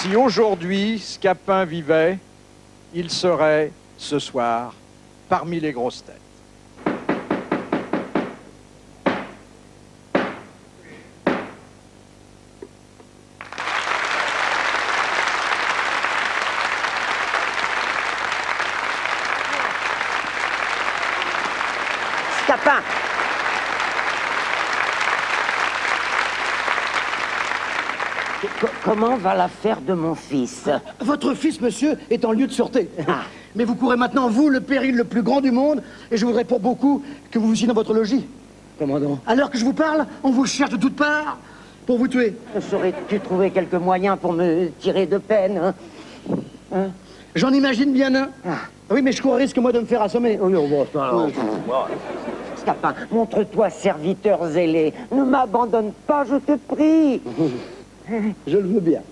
Si aujourd'hui Scapin vivait, il serait ce soir parmi les grosses têtes. Scapin Comment va l'affaire de mon fils? Votre fils, monsieur, est en lieu de sûreté. Ah. Mais vous courez maintenant, vous, le péril le plus grand du monde, et je voudrais pour beaucoup que vous fussiez dans votre logis. Commandant À l'heure que je vous parle, on vous cherche de toutes parts pour vous tuer. Saurais-tu trouver quelques moyens pour me tirer de peine hein? J'en imagine bien un. Ah. Oui, mais je cours risque, moi, de me faire assommer. Oh non, bon, ça. Scapin, montre-toi serviteur zélé. Ne m'abandonne pas, je te prie. Je le veux bien.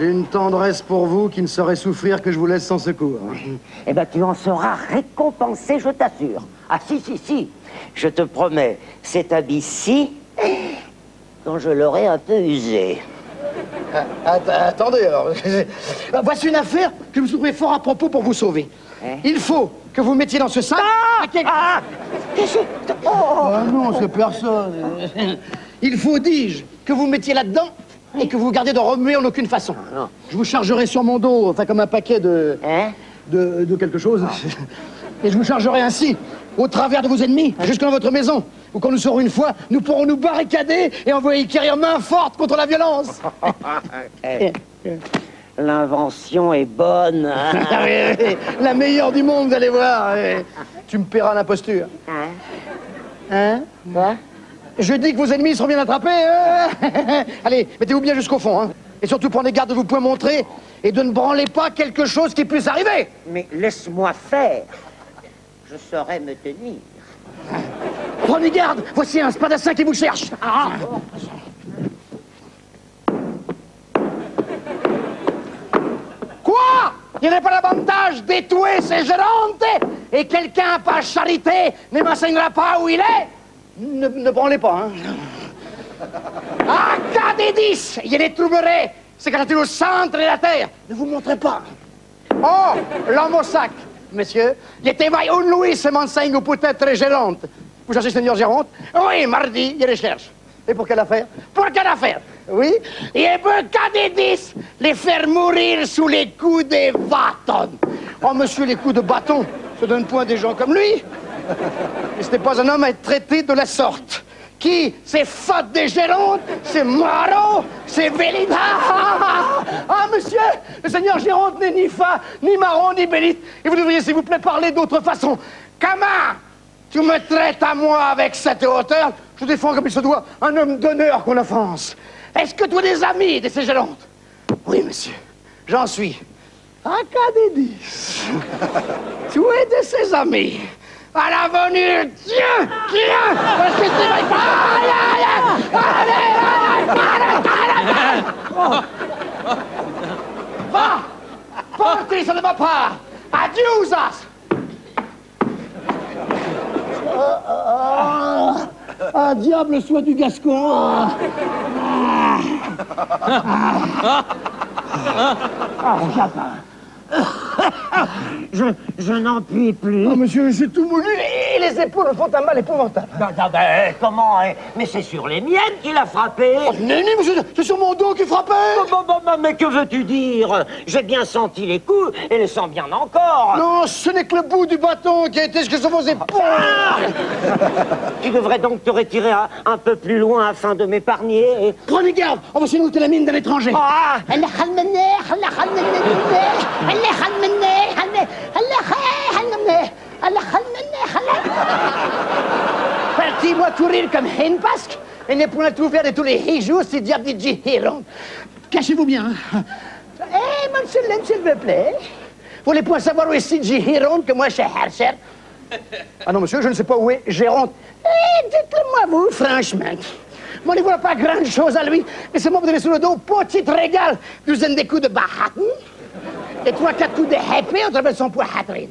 Une tendresse pour vous qui ne saurait souffrir que je vous laisse sans secours. Eh ben, tu en seras récompensé, je t'assure. Ah, si, si, si. Je te promets, cet habit-ci, quand je l'aurai un peu usé. Att- attendez, alors. Ah, Voici une affaire que je me trouverai fort à propos pour vous sauver. Hein? Il faut que vous mettiez dans ce sac... quel- Ah Qu'est-ce que... Oh Ah non, c'est personne. Il faut, dis-je, que vous mettiez là-dedans et que vous gardiez de remuer en aucune façon. non. Je vous chargerai sur mon dos, enfin comme un paquet de... Hein de, de quelque chose. Et je vous chargerai ainsi, au travers de vos ennemis, jusque dans votre maison, où quand nous serons une fois, nous pourrons nous barricader et envoyer quérir main forte contre la violence. L'invention est bonne. Ah la meilleure du monde, vous allez voir. Tu me paieras l'imposture. Hein Hein Quoi Je dis que vos ennemis seront bien attrapés. hein Allez, mettez-vous bien jusqu'au fond. Hein. Et surtout, prenez garde de vous point montrer et de ne branler pas quelque chose qui puisse arriver. Mais laisse-moi faire. Je saurais me tenir. Prenez garde, voici un spadassin qui vous cherche. Ah. Il n'y a pas l'avantage d'étouer ces gérantes et quelqu'un par charité ne m'enseignera pas où il est Ne, ne branlez pas, hein. Cas des dix, il les trouverait. C'est quand au centre de la terre. Ne vous montrez pas. Oh, l'homme au sac, monsieur. Il était vaille un Louis, se m'enseigne peut-être gérante. Vous cherchez Seigneur Gérante? Oui, mardi, il les cherche. Et pour quelle affaire? Pour quelle affaire? Oui. Et cas des dix, les faire mourir sous les coups des bâtons? Oh, monsieur, les coups de bâton, se donnent point des gens comme lui. Mais ce n'est pas un homme à être traité de la sorte. Qui? C'est faute des Gérontes C'est Marot C'est Bélite ah, ah, monsieur Le seigneur Géronte n'est ni fa, ni marron, ni Bélite. Et vous devriez, s'il vous plaît, parler d'autre façon. Comment Tu me traites à moi avec cette hauteur? Je défends comme il se doit un homme d'honneur qu'on offense. Est-ce que tu as des amis de ces Gérontes Oui, monsieur. J'en suis. À des tu es de ses amis. À la venue, tiens, tiens, parce que. Aïe, aïe, aïe, allez, allez, allez. Va, partez, ça ne va pas. Adieu, Ouzas. Ah, diable soit du Gascon. Ah, Je, je n'en puis plus. Oh, monsieur, j'ai tout moulu les épaules font un mal épouvantable. Non, non, ben, comment hein? Mais c'est sur les miennes qu'il a frappé. Nenni, monsieur, c'est sur mon dos qui frappait. Bon, bon, bon, mais que veux-tu dire? J'ai bien senti les coups et les sens bien encore. Non, ce n'est que le bout du bâton qui a été jusque sur vos épaules. Tu devrais donc te retirer un, un peu plus loin afin de m'épargner. Prenez garde, on va sinon goûter la mine d'un étranger. Ah comme une pasque et ne point tout faire de tous les jours, ces diables de Giron. Cachez-vous bien. hein. Eh, monsieur Lem, s'il vous plaît. Vous voulez point savoir où est si Giron que moi, chez Hercher Ah non, monsieur, je ne sais pas où est Géronte. Eh, dites-le-moi, vous, franchement. Moi, ne voilà pas grand-chose à lui, mais c'est moi vous donner sur le dos, petit régal, douzaine de coups de Bahatn, et trois, quatre coups de épée au travers de son poids Hatrin.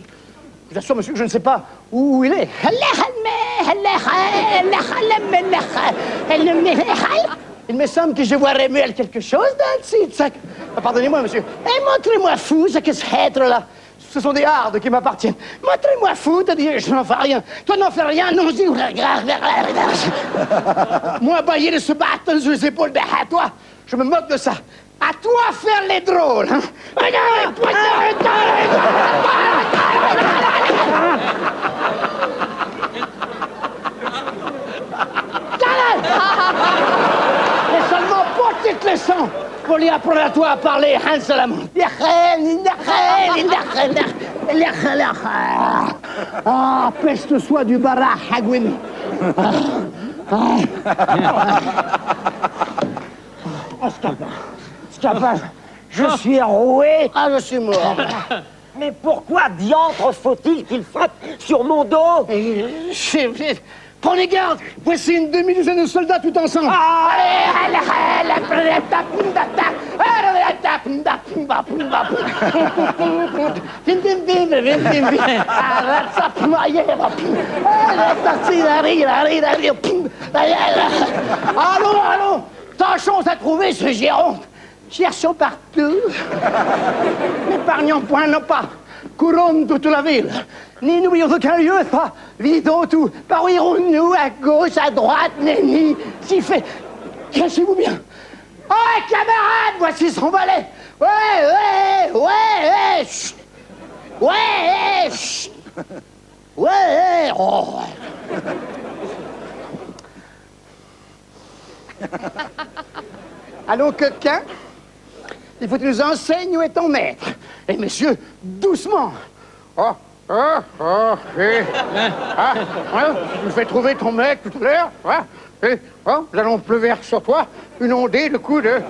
Je vous assure, monsieur, que je ne sais pas où il est. Il me semble que je vois remuer quelque chose dans le site. Ah, Pardonnez-moi, monsieur. Et montrez-moi fou, ce que c'est là. Ce sont des hardes qui m'appartiennent. Montrez-moi fou, t'as dit, je n'en fais rien. Toi n'en fais rien, non, dis. Moi, bailler de se battre sur les épaules, ben, à toi, je me moque de ça. À toi faire les drôles. hein. Et seulement petite leçon pour lui apprendre à toi à parler Hans Salamon. Ah, peste soit du bara Hagwini. Scapin, je suis roué. Ah, je suis mort. Mais pourquoi diantre faut-il qu'il frappe sur mon dos Prenez garde Voici une demi-douzaine de soldats tout ensemble. Allons, allons Tâchons à trouver ce Géronte. Cherchons partout. N'épargnons point nos pas. Courons toute la ville. Ni n'oublions aucun lieu, pas vidons tout. Par où irons-nous À gauche, à droite, nenni Si fait. Cachez-vous bien. Oh, camarade, voici son valet. Ouais, ouais, ouais, ouais. chut. Ouais, ouais, chut. Ouais, ouais, oh. Allons, coquin Il faut que tu nous enseignes où est ton maître. Et messieurs, doucement Oh, oh, oh, et, ah, hein, je vais trouver ton mec tout à l'heure, hein, et, oh, nous allons pleuvoir sur toi une ondée de coups de...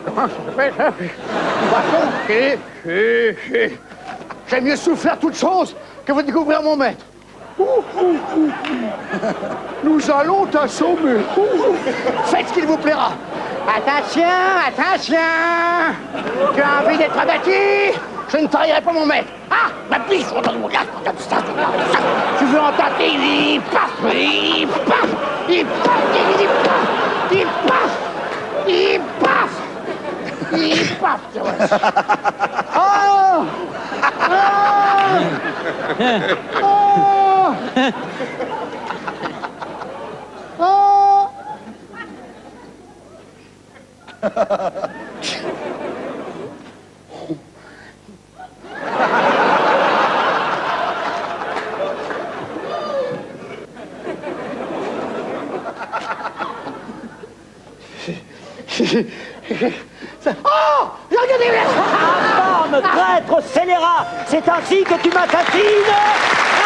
Et. J'aime mieux souffler à toute chose que vous découvrir mon maître. Ouh, ouh, ouh, ouh. Nous allons t'assommer. Faites ce qu'il vous plaira. Attention, attention. Tu as envie d'être abattu? Je ne trahirai pas mon maître. Ah Ma biche Tu veux en Il paf Il paf Il paf Il paf Il paf Il paf Il paf tu vois. Oh! Oh! Oh Oh Oh Regardez Arme, traître, scélérat C'est ainsi que tu m'assassines